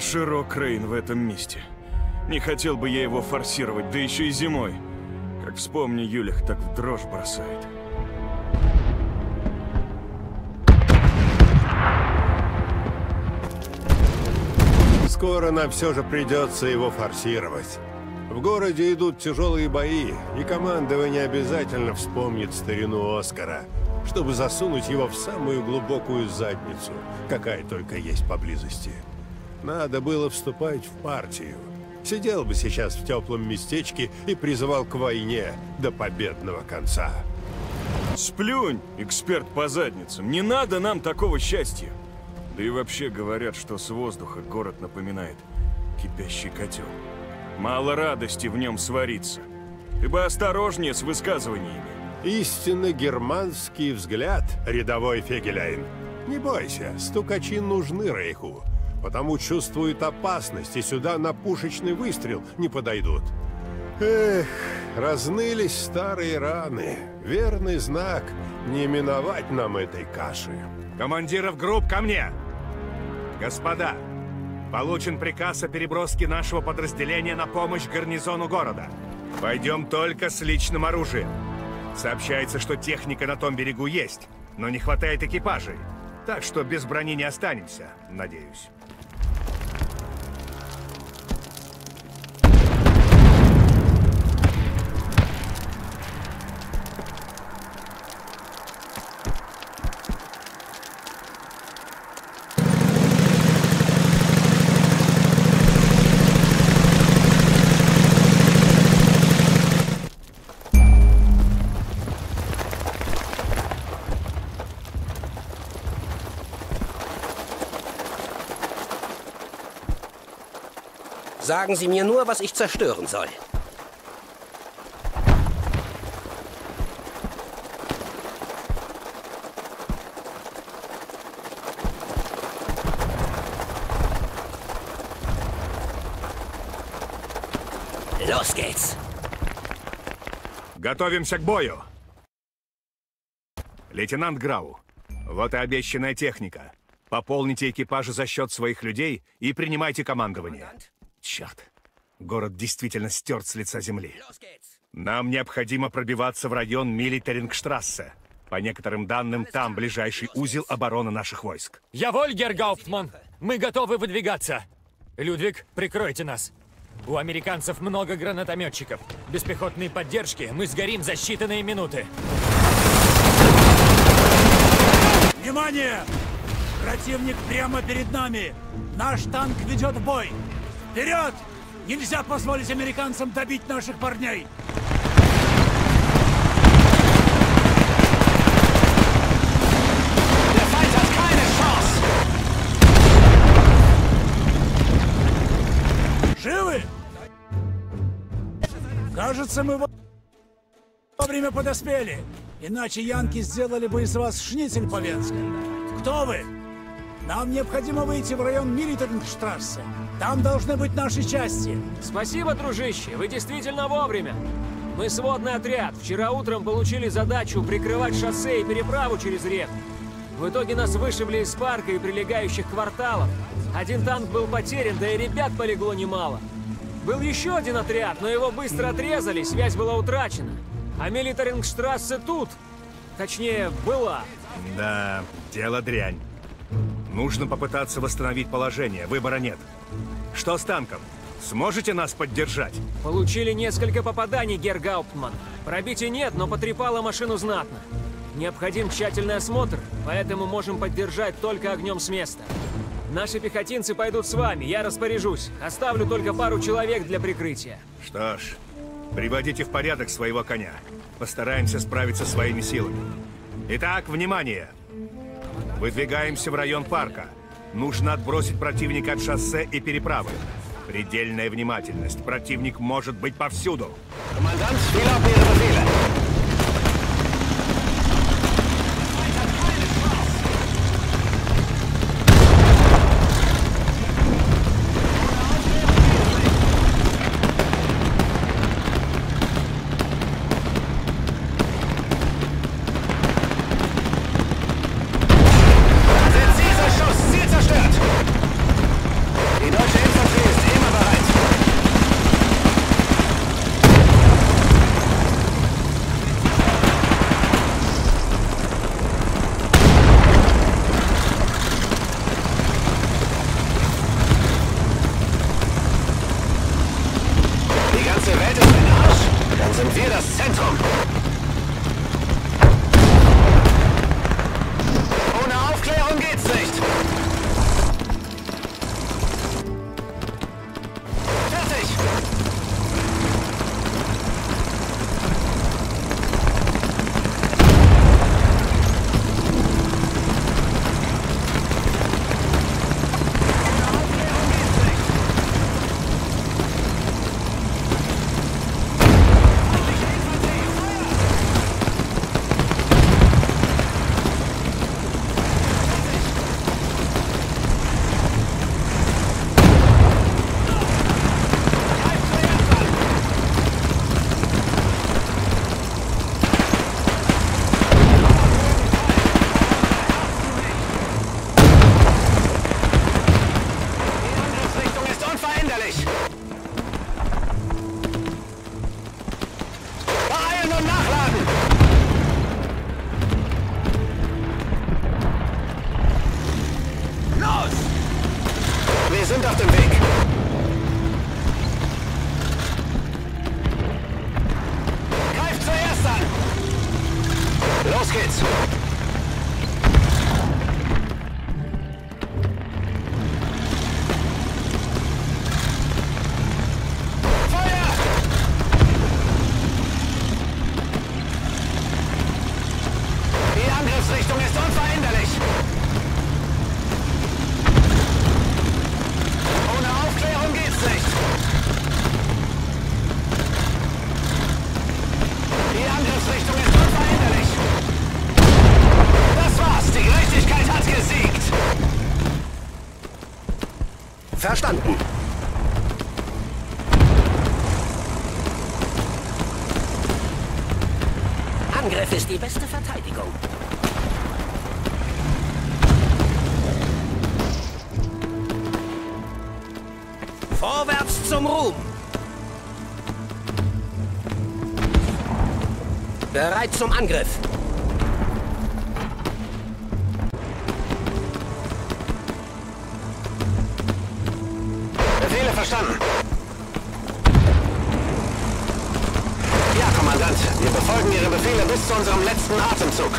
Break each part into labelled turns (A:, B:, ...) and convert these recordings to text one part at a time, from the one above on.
A: Широк Рейн в этом месте. Не хотел бы я его форсировать, да еще и зимой. Как вспомни Юлях, так в дрожь бросает.
B: Скоро нам все же придется его форсировать. В городе идут тяжелые бои, и командование обязательно вспомнит старину Оскара, чтобы засунуть его в самую глубокую задницу, какая только есть поблизости. Надо было вступать в партию. Сидел бы сейчас в теплом местечке и призывал к войне до победного конца.
A: Сплюнь, эксперт по задницам. Не надо нам такого счастья. Да и вообще говорят, что с воздуха город напоминает кипящий котел. Мало радости в нем свариться. Ты бы осторожнее с высказываниями.
B: Истинно германский взгляд, рядовой Фегеляйн. Не бойся, стукачи нужны Рейху, потому чувствуют опасность, и сюда на пушечный выстрел не подойдут. Эх, разнылись старые раны. Верный знак не миновать нам этой каши.
C: Командиров групп ко мне! Господа, получен приказ о переброске нашего подразделения на помощь гарнизону города. Пойдем только с личным оружием. Сообщается, что техника на том берегу есть, но не хватает экипажей. Так что без брони не останемся, надеюсь.
D: Sagen Sie mir nur, was ich zerstören soll. Los geht's.
C: Готовимся к бою. Лейтенант Грау, вот и обещанная техника. Пополните экипажи за счет своих людей и принимайте командование. Черт, город действительно стерт с лица земли. Нам необходимо пробиваться в район Милитарингштрассе. По некоторым данным, там ближайший узел обороны наших войск.
E: Я Вольгер Гауптман. Мы готовы выдвигаться. Людвиг, прикройте нас. У американцев много гранатометчиков. Без пехотной поддержки мы сгорим за считанные минуты.
F: Внимание! Противник прямо перед нами! Наш танк ведет бой! Вперед! Нельзя позволить американцам добить наших парней! Живы? Кажется, мы во- вовремя подоспели. Иначе янки сделали бы из вас шницель по-венски. Кто вы? Нам необходимо выйти в район Милитарингштрассе. Там должны быть наши части.
G: Спасибо, дружище, вы действительно вовремя. Мы сводный отряд. Вчера утром получили задачу прикрывать шоссе и переправу через реку. В итоге нас вышибли из парка и прилегающих кварталов. Один танк был потерян, да и ребят полегло немало. Был еще один отряд, но его быстро отрезали, связь была утрачена. А Милитарингштрассе тут. Точнее, была.
C: Да, дело дрянь. Нужно попытаться восстановить положение, выбора нет. Что с танком? Сможете нас поддержать?
G: Получили несколько попаданий, Гер Гауптман. Пробития нет, но потрепала машину знатно. Необходим тщательный осмотр, поэтому можем поддержать только огнем с места. Наши пехотинцы пойдут с вами, я распоряжусь. Оставлю только пару человек для прикрытия.
C: Что ж, приводите в порядок своего коня. Постараемся справиться своими силами. Итак, внимание! Выдвигаемся в район парка. Нужно отбросить противника от шоссе и переправы. Предельная внимательность. Противник может быть повсюду.
D: Kommandant, Verstanden. Angriff ist die beste Verteidigung. Vorwärts zum Ruhm. Bereit zum Angriff. verstanden. Ja, Kommandant, wir befolgen Ihre Befehle bis zu unserem letzten Atemzug.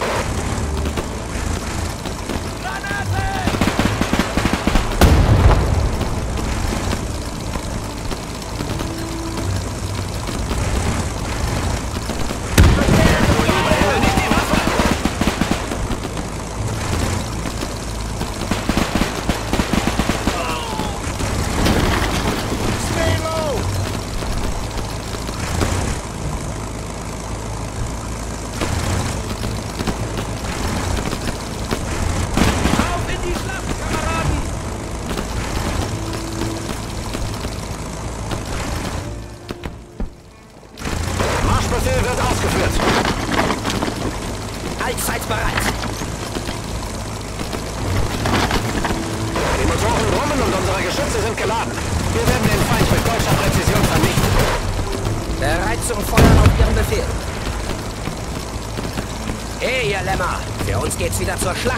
D: wieder zur Schlacht.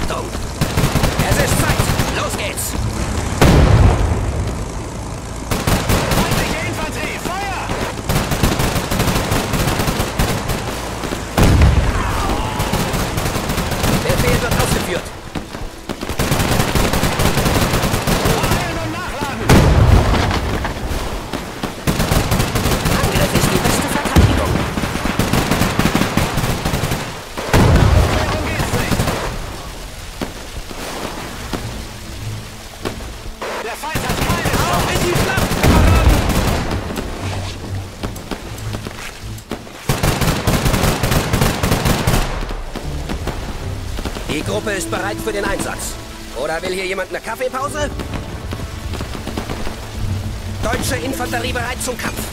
D: ist bereit für den Einsatz. Oder will hier jemand eine Kaffeepause? Deutsche Infanterie bereit zum Kampf.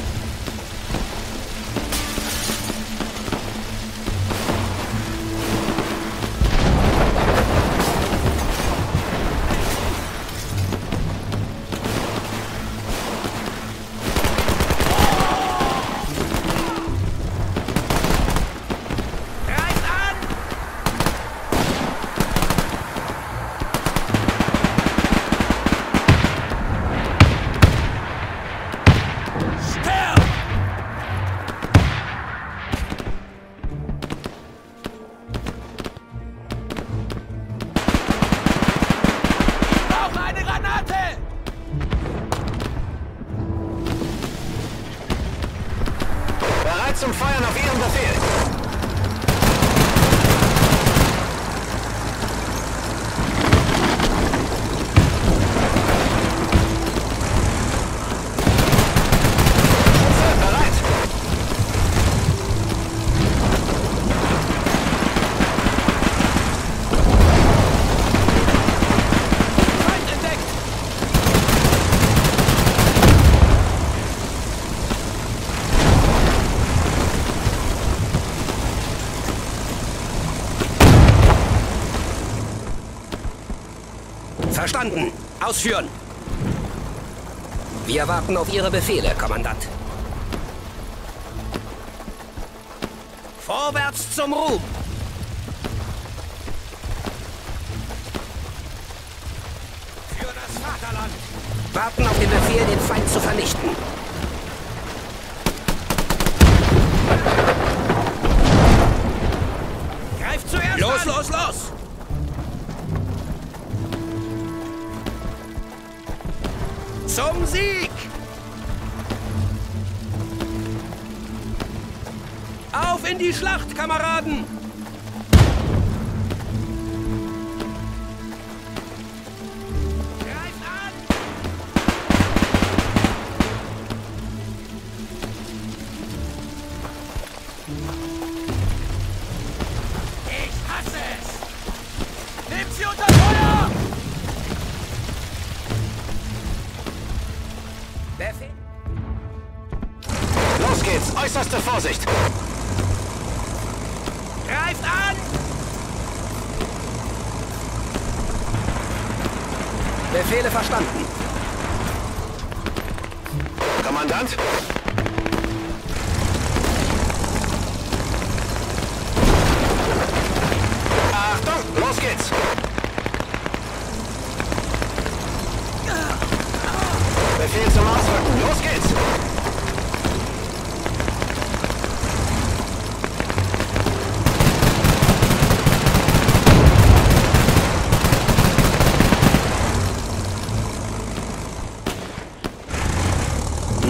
D: Verstanden. Ausführen. Wir warten auf Ihre Befehle, Kommandant. Vorwärts zum Ruhm! Zum Sieg! Auf in die Schlacht, Kameraden!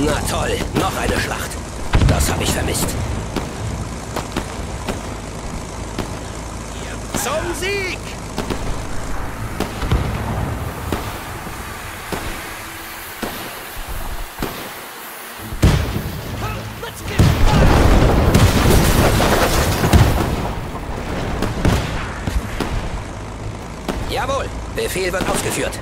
D: Na toll, noch eine Schlacht. Das habe ich vermisst. Zum Sieg! Jawohl, Befehl wird ausgeführt.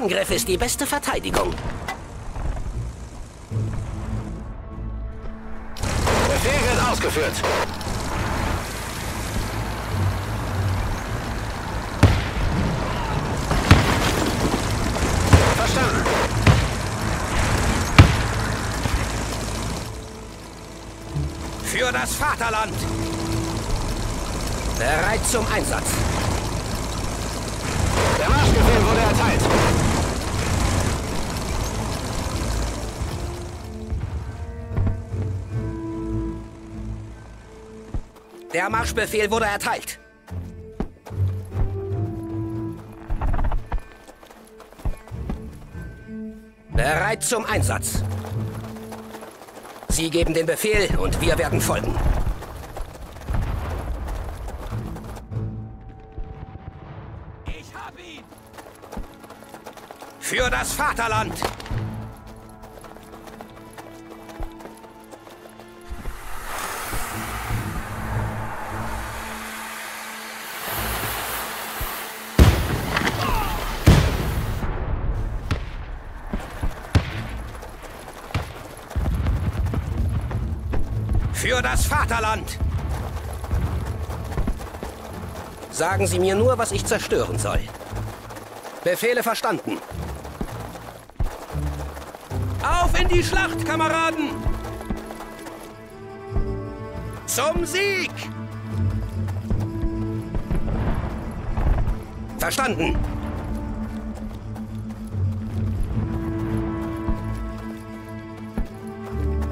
D: Angriff ist die beste Verteidigung. Befehl wird ausgeführt. Verstanden. Für das Vaterland. Bereit zum Einsatz. Der Marschbefehl wurde erteilt. Der Marschbefehl wurde erteilt. Bereit zum Einsatz. Sie geben den Befehl und wir werden folgen. Ich hab ihn! Für das Vaterland! Vaterland! Sagen Sie mir nur, was ich zerstören soll. Befehle verstanden. Auf in die Schlacht, Kameraden! Zum Sieg! Verstanden.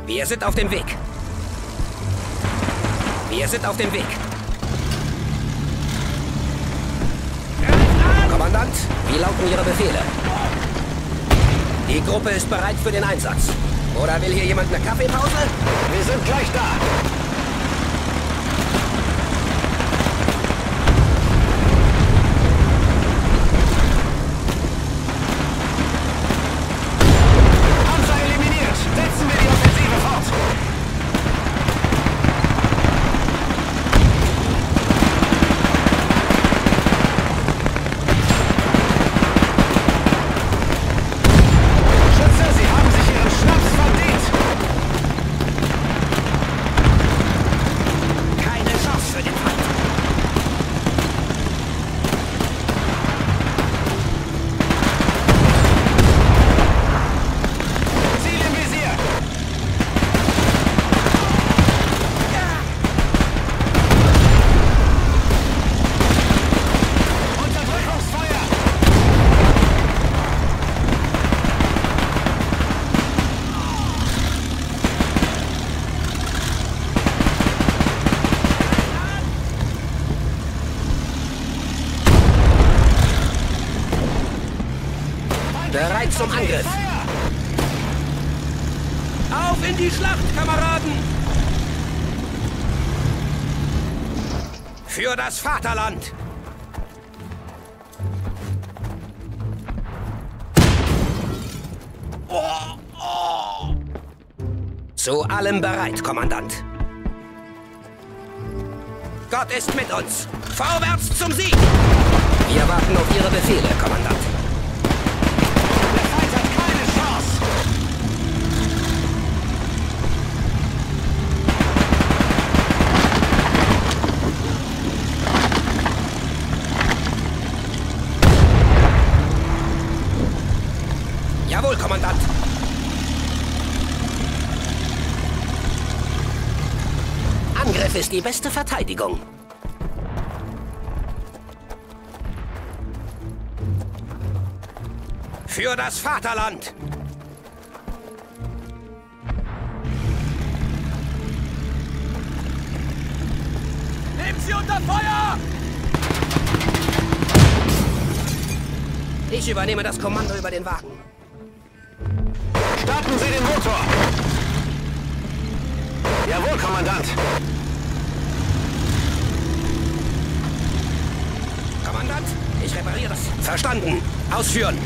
D: Wir sind auf dem Weg. Wir sind auf dem Weg. Kommandant, wie lauten Ihre Befehle? Die Gruppe ist bereit für den Einsatz. Oder will hier jemand eine Kaffeepause? Wir sind gleich da. Das Vaterland! Zu allem bereit, Kommandant. Gott ist mit uns. Vorwärts zum Sieg! Wir warten auf Ihre Befehle, Kommandant. Ist die beste Verteidigung. Für das Vaterland! Nehmen Sie unter Feuer! Ich übernehme das Kommando über den Wagen.
H: Starten Sie den Motor! Jawohl, Kommandant!
D: Ich repariere das. Verstanden. Ausführen.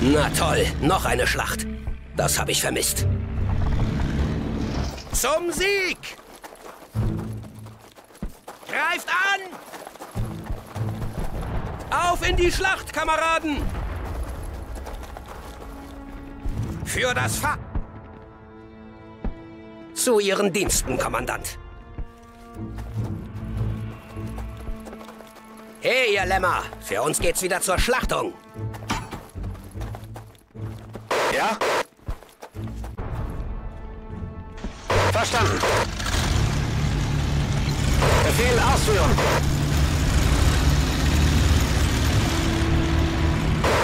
D: Na toll, noch eine Schlacht. Das habe ich vermisst. Zum Sieg! Greift an! Auf in die Schlacht, Kameraden! Für das Fa... Zu Ihren Diensten, Kommandant. Hey, ihr Lämmer! Für uns geht's wieder zur Schlachtung.
H: Ja? Verstanden. Befehl ausführen.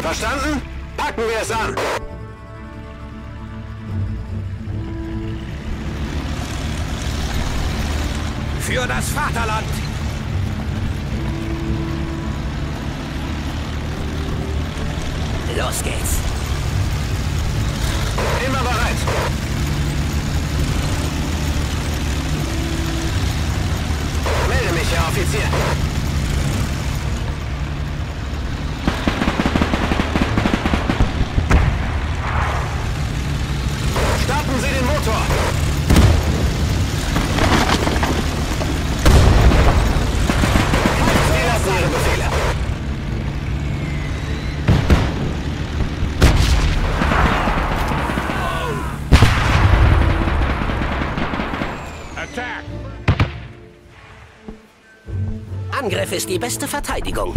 H: Verstanden? Packen wir es an.
D: Für das Vaterland! Los geht's.
H: Immer bereit. Melde mich, Herr Offizier.
D: Angriff ist die beste Verteidigung.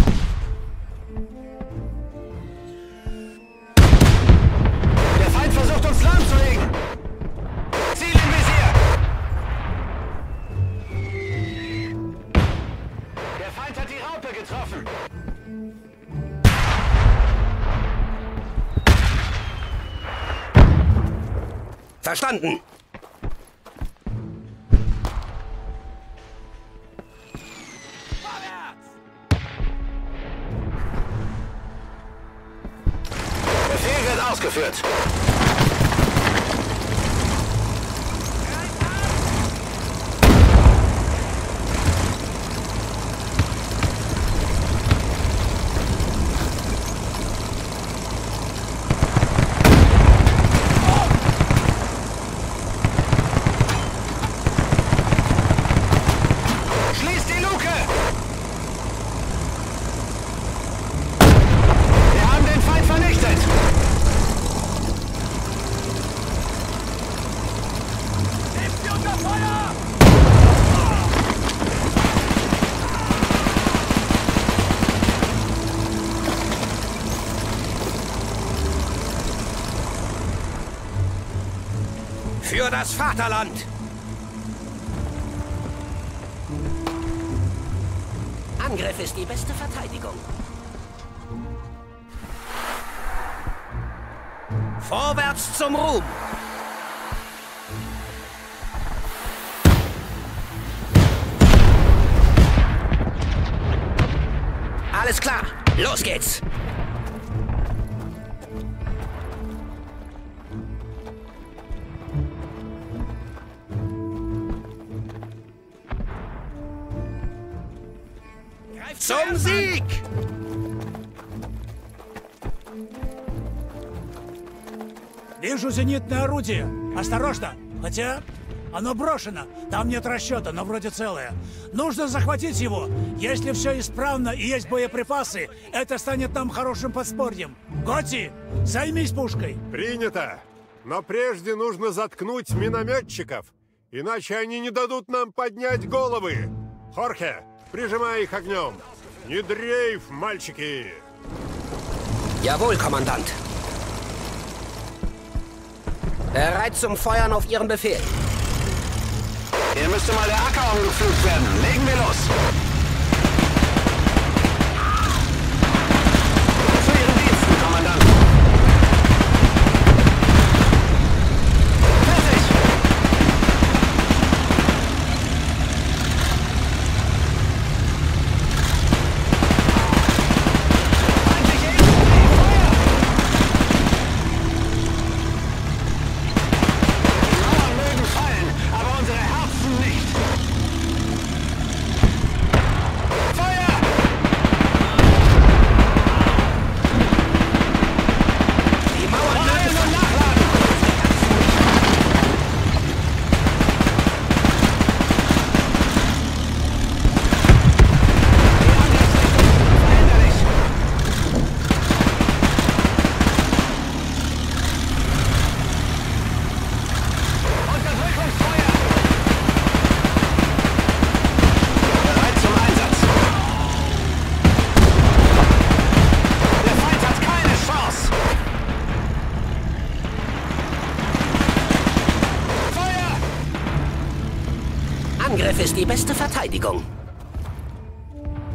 H: Der Feind versucht uns lahmzulegen. Ziel im Visier. Der Feind hat die Raupe getroffen.
D: Verstanden. Das Vaterland! Angriff ist die beste Verteidigung. Vorwärts zum Ruhm! Alles klar, los geht's! Zum Sieg!
F: Вижу зенитное орудие. Осторожно. Хотя оно брошено. Там нет расчета, но вроде целое. Нужно захватить его. Если все исправно и есть боеприпасы, это станет нам хорошим подспорьем. Готи, займись пушкой.
B: Принято. Но прежде нужно заткнуть минометчиков, иначе они не дадут нам поднять головы. Хорхе, прижимай их огнем. Не дрейф, мальчики!
D: Jawohl, Kommandant. Bereit zum Feuern auf Ihren Befehl.
H: Hier müsste mal der Acker umgepflügt werden. Legen wir los.
D: Verteidigung.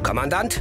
D: Kommandant?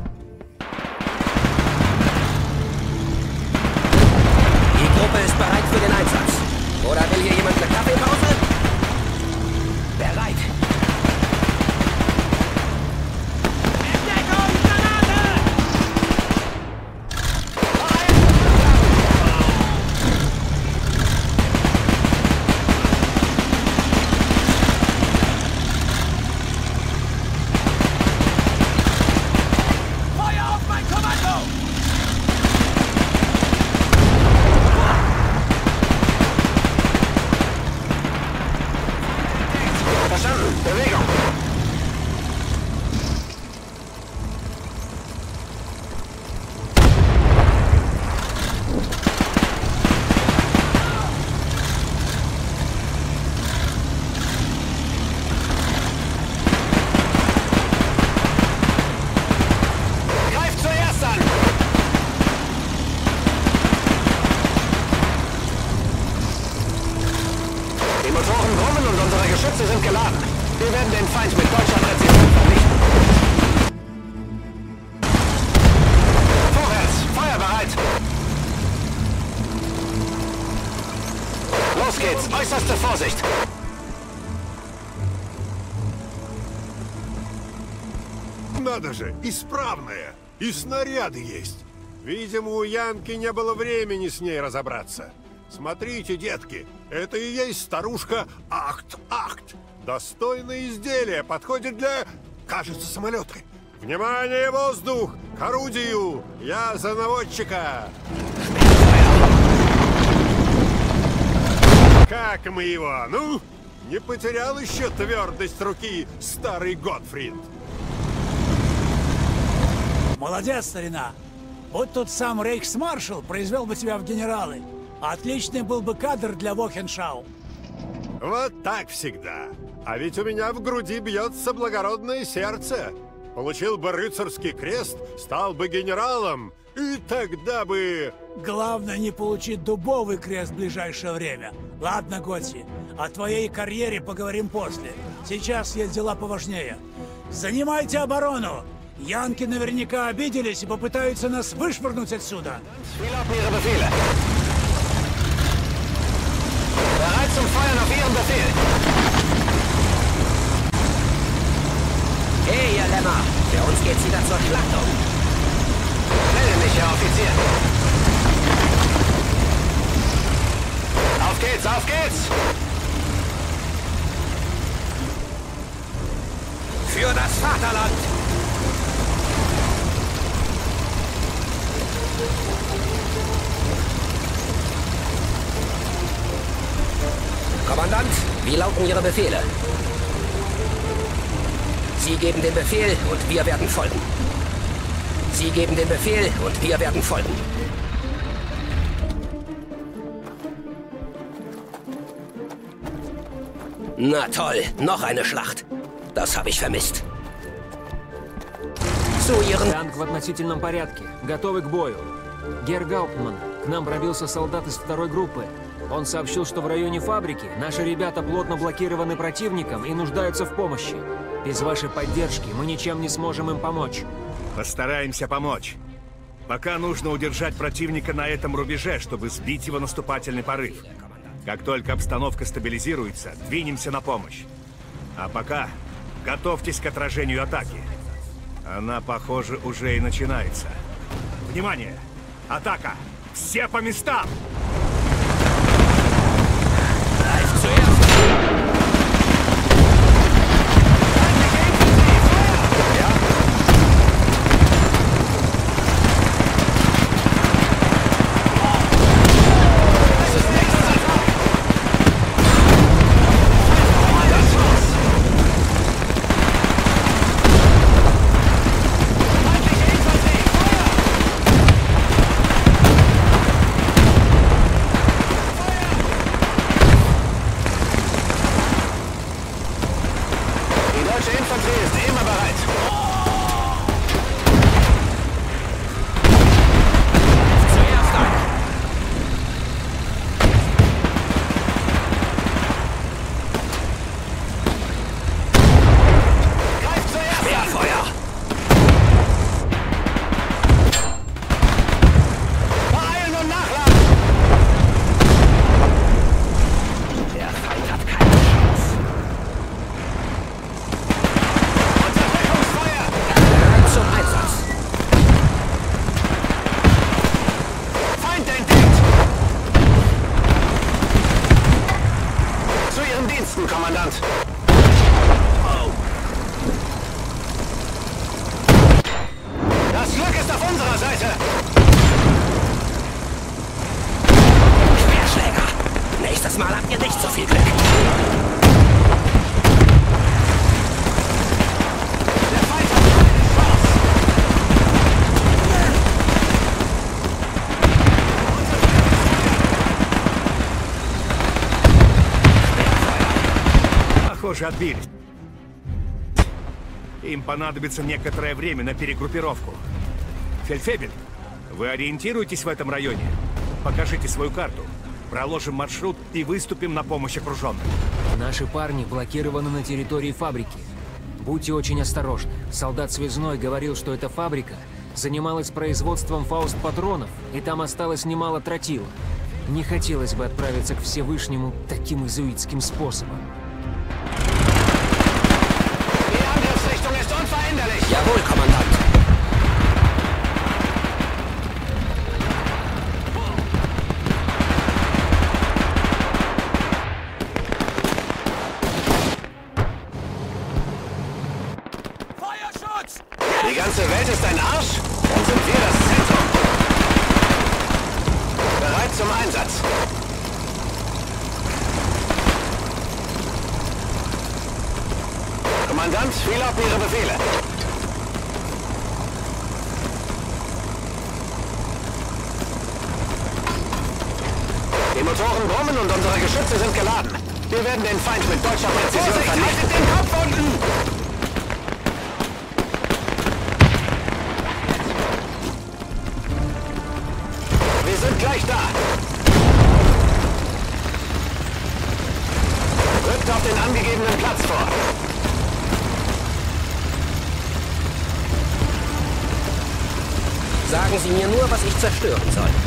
B: Надо же, исправная. И снаряды есть. Видимо, у Янки не было времени с ней разобраться. Смотрите, детки, это и есть старушка Акт-Акт. Достойное изделие, подходит для, кажется, самолеты. Внимание, воздух! К орудию! Я за наводчика! Как мы его, ну? Не потерял еще твердость руки старый Готфрид?
F: Молодец, старина. Вот тут сам рейхсмаршал произвел бы тебя в генералы. Отличный был бы кадр для Вохеншау.
B: Вот так всегда. А ведь у меня в груди бьется благородное сердце. Получил бы рыцарский крест, стал бы генералом, и тогда бы...
F: Главное не получить дубовый крест в ближайшее время. Ладно, Готти, о твоей карьере поговорим после. Сейчас есть дела поважнее. Занимайте оборону! Янки наверняка обиделись и попытаются нас вышвырнуть отсюда.
D: Hey, ihr Lämmer! Für uns geht's wieder zur Schlachtung. wie lauten Ihre Befehle? Sie geben den Befehl und wir werden folgen. Sie geben den Befehl und wir werden folgen. Na toll, noch eine Schlacht. Das habe ich vermisst. Zu Ihren...
G: Танк в относительном порядке. Готовы к бою. Гер Гауптман, к нам пробился солдат из второй группы. Он сообщил, что в районе фабрики наши ребята плотно блокированы противником и нуждаются в помощи. Без вашей поддержки мы ничем не сможем им помочь.
C: Постараемся помочь. Пока нужно удержать противника на этом рубеже, чтобы сбить его наступательный порыв. Как только обстановка стабилизируется, двинемся на помощь. А пока готовьтесь к отражению атаки. Она, похоже, уже и начинается. Внимание! Атака! Все по местам!
H: Ihren Diensten, Kommandant. Das Glück ist auf unserer Seite.
D: Querschläger. Nächstes Mal habt ihr nicht so viel Glück.
C: Похоже, отбились. Им понадобится некоторое время на перегруппировку. Фельдфебель, вы ориентируетесь в этом районе? Покажите свою карту. проложим маршрут и выступим на помощь окруженным.
G: Наши парни блокированы на территории фабрики. Будьте очень осторожны. Солдат Связной говорил, что эта фабрика занималась производством фауст-патронов, и там осталось немало тротила. Не хотелось бы отправиться к Всевышнему таким изуитским способом.
H: Die ganze Welt ist ein Arsch? Dann sind wir das Zentrum. Bereit zum Einsatz. Kommandant, wie lauten Ihre Befehle? Die Motoren brummen und unsere Geschütze sind geladen. Wir werden den Feind mit deutscher Präzision vernichten. den Kopf unten!
D: Zerstören soll.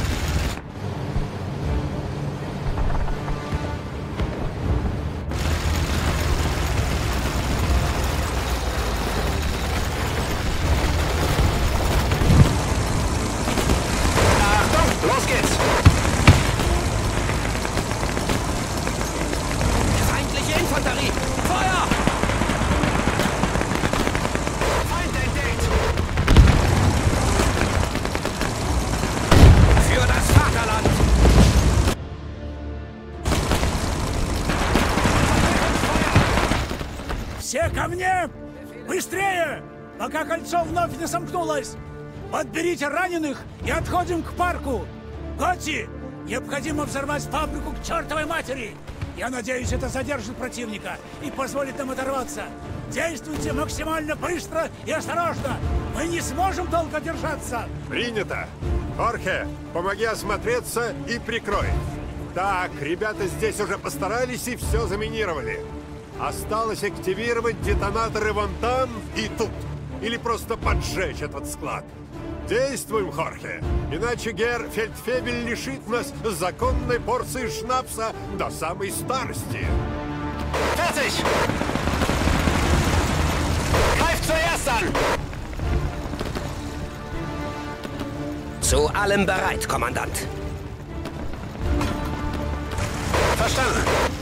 F: Мне! Быстрее! Пока кольцо вновь не сомкнулось! Подберите раненых и отходим к парку! Готти! Необходимо взорвать фабрику к чертовой матери! Я надеюсь, это задержит противника и позволит нам оторваться. Действуйте максимально быстро и осторожно! Мы не сможем долго держаться!
B: Принято. Хорхе, помоги осмотреться и прикрой. Так, ребята здесь уже постарались и все заминировали. Осталось активировать детонаторы вон там и тут. Или просто поджечь этот склад. Действуем, Хорхе. Иначе Гер Фельдфебель лишит нас законной порции шнапса до самой старости.
H: Fertig. Greift zuerst an.
D: Zu allem bereit, Kommandant.
H: Verstanden.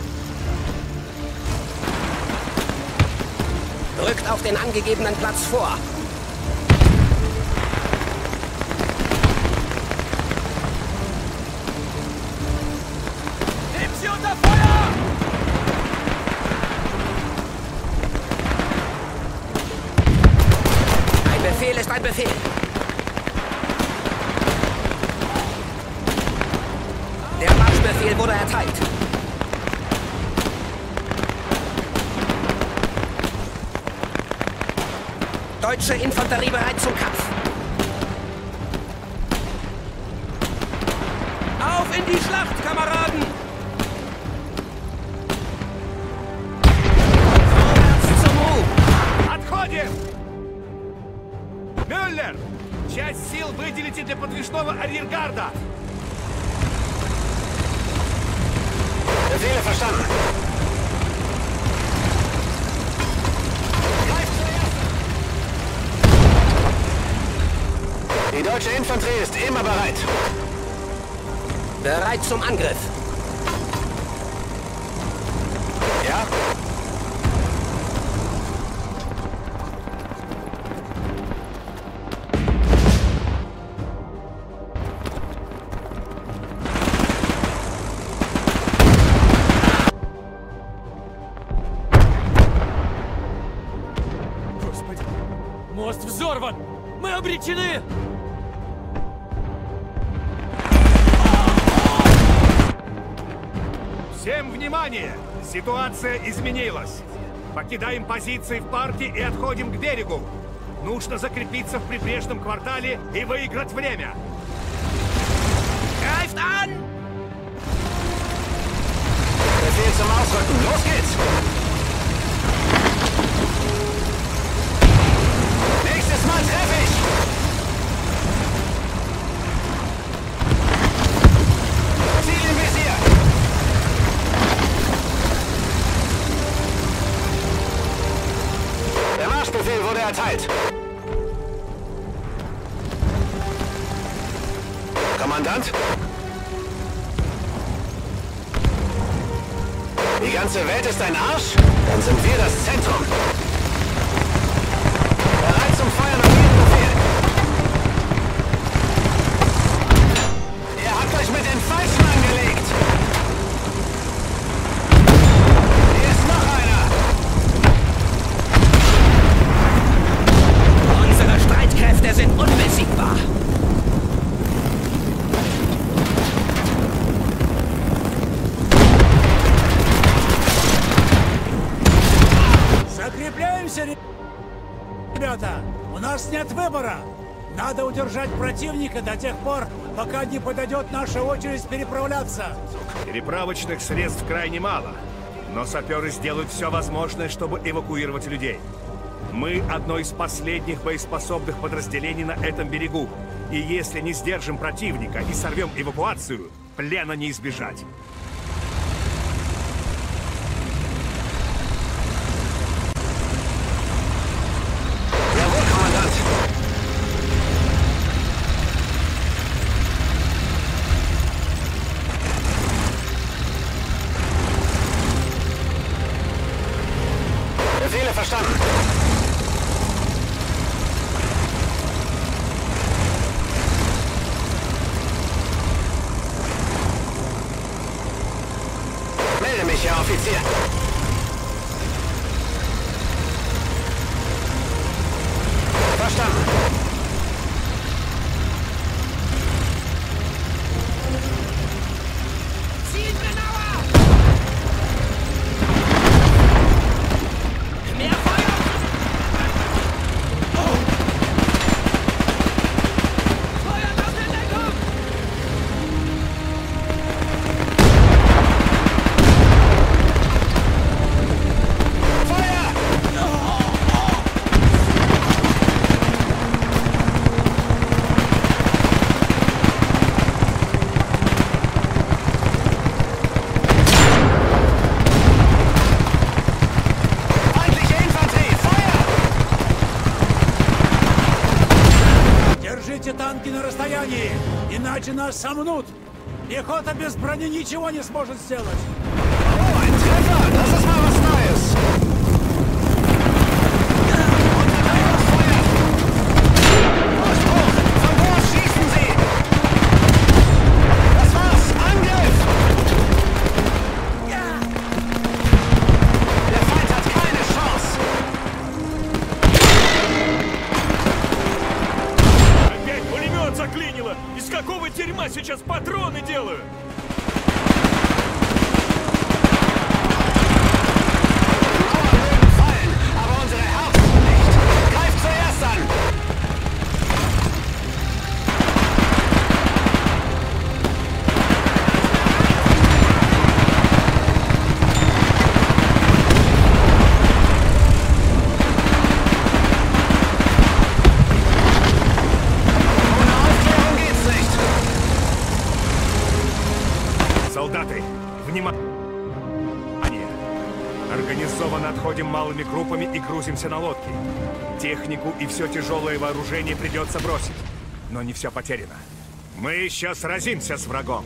D: Rückt auf den angegebenen Platz vor.
G: Nehmt sie unter Feuer!
D: Ein Befehl ist ein Befehl. Deutsche Infanterie bereit zum Kampf. Auf in die Schlacht, Kameraden! Vorwärts zum Ruhm!
C: Отходим! Мюллер! Часть сил выделите для подвижного арьергарда!
H: Befehle verstanden. deutsche Infanterie ist immer bereit.
D: Bereit zum Angriff.
H: Ja?
E: Господи! Мост взорван! Мы обречены!
C: Всем внимание! Ситуация изменилась. Покидаем позиции в парке и отходим к берегу. Нужно закрепиться в прибрежном квартале и выиграть время.
D: Greift an!
H: Soldaten, los geht's! Nächstes Mal treffe ich! Erteilt. Kommandant? Die ganze Welt ist ein Arsch? Dann sind wir das Zentrum.
F: Надо удержать противника до тех пор, пока не подойдет наша очередь переправляться.
C: Переправочных средств крайне мало, но саперы сделают все возможное, чтобы эвакуировать людей. Мы одно из последних боеспособных подразделений на этом берегу. И если не сдержим противника и сорвем эвакуацию, плена не избежать.
F: Сомнут. Пехота без брони ничего не сможет сделать.
C: Грузимся на лодки. Технику и все тяжелое вооружение придется бросить. Но не все потеряно. Мы еще сразимся с врагом.